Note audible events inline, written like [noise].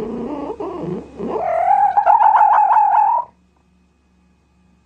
you [laughs]